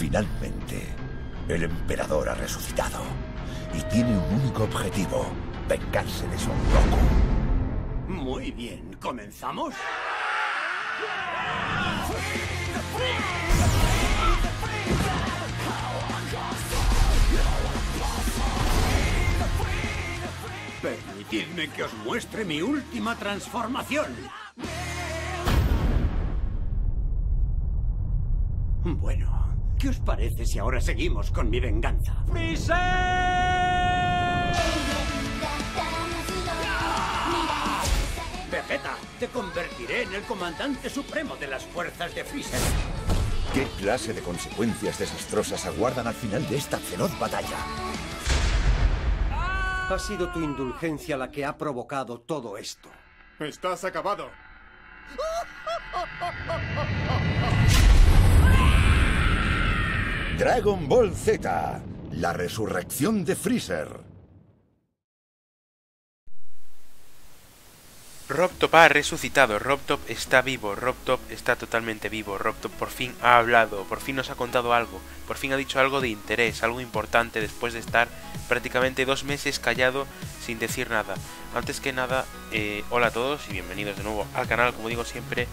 Finalmente, el emperador ha resucitado y tiene un único objetivo, vengarse de Son Goku. Muy bien, ¿comenzamos? Permitidme que os muestre mi última transformación. Bueno, ¿qué os parece si ahora seguimos con mi venganza? Vegeta, te convertiré en el comandante supremo de las fuerzas de Freezer. ¿Qué clase de consecuencias desastrosas aguardan al final de esta feroz batalla? Ha sido tu indulgencia la que ha provocado todo esto. Estás acabado. Dragon Ball Z, la resurrección de Freezer. Robtop ha resucitado, Robtop está vivo, Robtop está totalmente vivo, Robtop por fin ha hablado, por fin nos ha contado algo, por fin ha dicho algo de interés, algo importante después de estar prácticamente dos meses callado sin decir nada. Antes que nada, eh, hola a todos y bienvenidos de nuevo al canal, como digo siempre,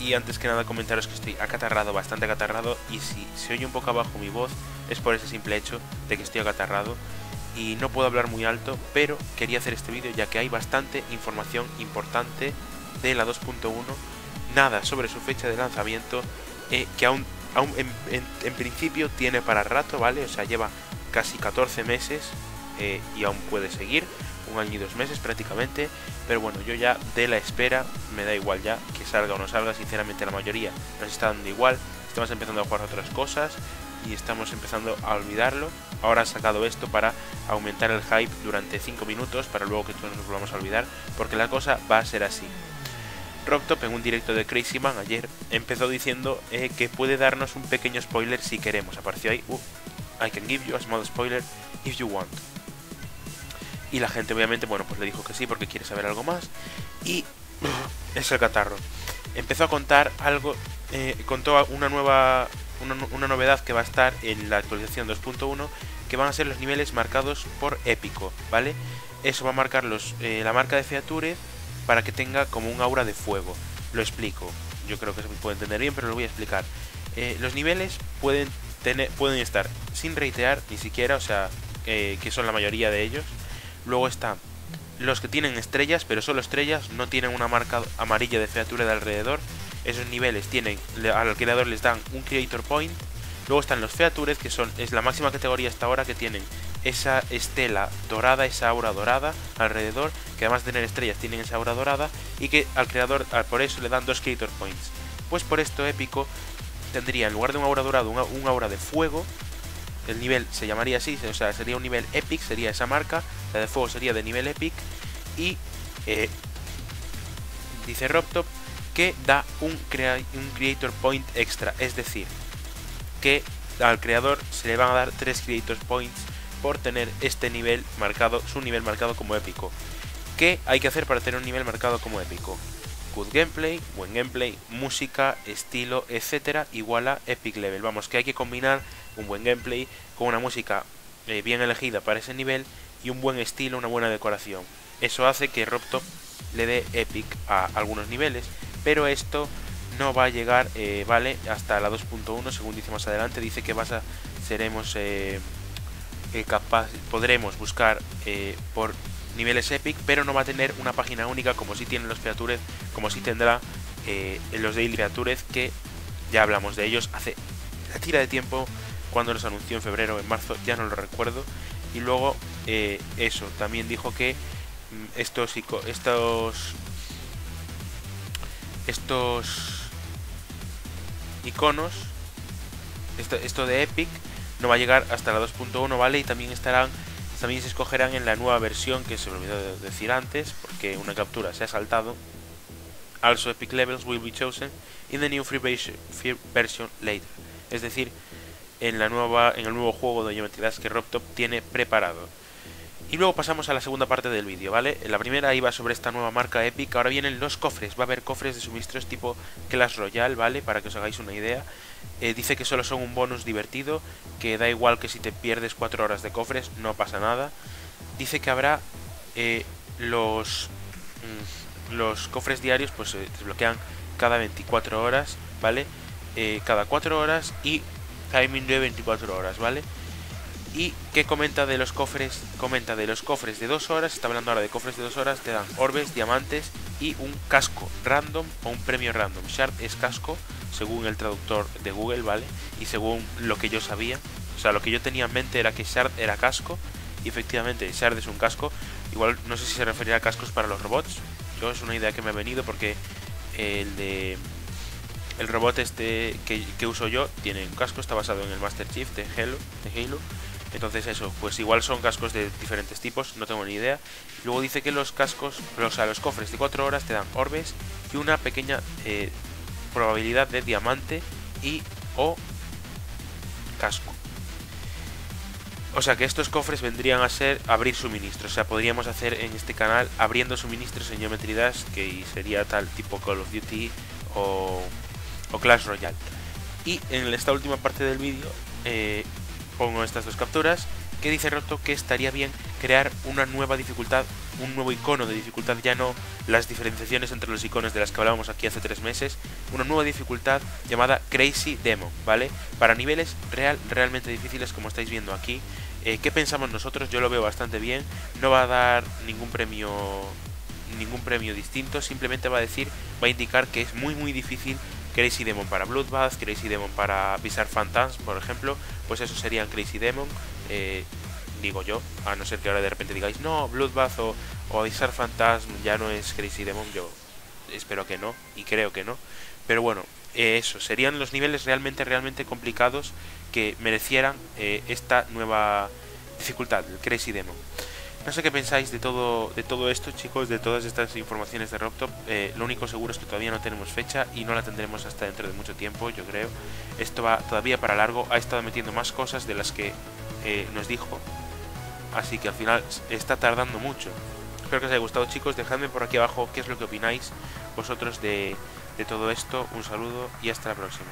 y antes que nada comentaros que estoy acatarrado, bastante acatarrado, y si se oye un poco abajo mi voz es por ese simple hecho de que estoy acatarrado y no puedo hablar muy alto, pero quería hacer este vídeo ya que hay bastante información importante de la 2.1, nada sobre su fecha de lanzamiento, eh, que aún, aún en, principio tiene para rato, ¿vale? O sea, lleva casi 14 meses eh, y aún puede seguir, un año y dos meses prácticamente, pero bueno, yo ya de la espera, me da igual ya que salga o no salga, sinceramente la mayoría nos está dando igual, estamos empezando a jugar otras cosas, y estamos empezando a olvidarlo. Ahora ha sacado esto para aumentar el hype durante 5 minutos para luego que todos nos volvamos a olvidar, porque la cosa va a ser así. Robtop en un directo de Crazy Man ayer empezó diciendo eh, que puede darnos un pequeño spoiler si queremos. Apareció ahí, uh, I can give you a small spoiler if you want. Y la gente obviamente, bueno, pues le dijo que sí porque quiere saber algo más. Y es el catarro. Empezó a contar algo, eh, contó una nueva una, novedad que va a estar en la actualización 2.1 que van a ser los niveles marcados por épico, ¿vale? Eso va a marcar los, eh, la marca de Feature para que tenga como un aura de fuego. Lo explico. Yo creo que se puede entender bien, pero lo voy a explicar. Eh, los niveles pueden, tener, pueden estar sin reitear ni siquiera, o sea, que son la mayoría de ellos. Luego están los que tienen estrellas, pero solo estrellas, no tienen una marca amarilla de Feature de alrededor esos niveles tienen, al creador les dan un Creator Point. Luego están los Features, que son, es la máxima categoría hasta ahora que tienen esa estela dorada, esa aura dorada alrededor, que además de tener estrellas tienen esa aura dorada, y que al creador por eso le dan dos Creator Points. Pues por esto épico tendría en lugar de un aura dorado un aura de fuego, el nivel se llamaría así, o sea, sería un nivel epic, sería esa marca, la de fuego sería de nivel epic, y eh, dice Robtop que da un, un Creator Point extra, es decir, que al creador se le van a dar 3 Creator Points por tener este nivel marcado, su nivel marcado como épico. ¿Qué hay que hacer para tener un nivel marcado como épico? Good gameplay, buen gameplay, música, estilo, etcétera, igual a epic level. Vamos, que hay que combinar un buen gameplay con una música eh, bien elegida para ese nivel y un buen estilo, una buena decoración. Eso hace que Robtop le dé epic a algunos niveles pero esto no va a llegar, eh, vale, hasta la 2.1, según dice más adelante, dice que vas a, seremos eh, capaz, podremos buscar por niveles epic, pero no va a tener una página única como si tienen los features, como si tendrá los daily features que ya hablamos de ellos hace la tira de tiempo cuando los anunció en febrero, en marzo, ya no lo recuerdo. Y luego eso, también dijo que mm, estos, estos estos iconos, esto, de Epic, no va a llegar hasta la 2.1, ¿vale? Y también estarán, también se escogerán en la nueva versión que se me olvidó de decir antes, porque una captura se ha saltado. Also Epic Levels will be chosen in the new free version later. Es decir, en la nueva en el nuevo juego de Geometry Dash que Robtop tiene preparado. Y luego pasamos a la segunda parte del vídeo, ¿vale? La primera iba sobre esta nueva marca Epic, ahora vienen los cofres, va a haber cofres de suministros tipo Clash Royale, ¿vale? Para que os hagáis una idea. Eh, dice que solo son un bonus divertido, que da igual que si te pierdes 4 horas de cofres, no pasa nada. Dice que habrá eh, los, mm, los cofres diarios, pues se desbloquean cada 24 horas, ¿vale? Eh, cada 4 horas y timing de 24 horas, ¿vale? ¿Y qué comenta de los cofres? Comenta de los cofres de 2 horas, está hablando ahora de cofres de 2 horas, te dan orbes, diamantes y un casco random o un premio random. Shard es casco, según el traductor de Google, ¿vale? Y según lo que yo sabía, o sea, lo que yo tenía en mente era que Shard era casco, y efectivamente Shard es un casco. Igual no sé si se refería a cascos para los robots, yo es una idea que me ha venido porque el de el robot este que, que, uso yo tiene un casco, está basado en el Master Chief de Halo, de Halo entonces eso, pues igual son cascos de diferentes tipos, no tengo ni idea. Luego dice que los cascos, o sea, los cofres de 4 horas te dan orbes y una pequeña eh, probabilidad de diamante y o casco. O sea que estos cofres vendrían a ser abrir suministros. O sea, podríamos hacer en este canal abriendo suministros en Geometry Dash, que sería tal tipo Call of Duty o, o Clash Royale. Y en esta última parte del vídeo eh, pongo estas dos capturas, que dice Roto que estaría bien crear una nueva dificultad, un nuevo icono de dificultad, ya no las diferenciaciones entre los iconos de las que hablábamos aquí hace tres meses, una nueva dificultad llamada Crazy Demo, ¿vale? Para niveles real, realmente difíciles como estáis viendo aquí. Eh, ¿Qué pensamos nosotros? Yo lo veo bastante bien, no va a dar ningún premio ningún premio distinto, simplemente va a decir, va a indicar que es muy muy difícil Crazy Demon para Bloodbath, Crazy Demon para Bizarre Phantasm, por ejemplo, pues eso serían Crazy Demon, eh, digo yo, a no ser que ahora de repente digáis, no, Bloodbath o, o Phantasm ya no es Crazy Demon, yo espero que no, y creo que no, pero bueno, eh, eso, serían los niveles realmente, realmente complicados que merecieran eh, esta nueva dificultad, el Crazy Demon. No sé qué pensáis de todo, de todo esto, chicos, de todas estas informaciones de RobTop. Eh, lo único seguro es que todavía no tenemos fecha y no la tendremos hasta dentro de mucho tiempo, yo creo. Esto va todavía para largo. Ha estado metiendo más cosas de las que eh, nos dijo. Así que al final está tardando mucho. Espero que os haya gustado, chicos. Dejadme por aquí abajo qué es lo que opináis vosotros de, de todo esto. Un saludo y hasta la próxima.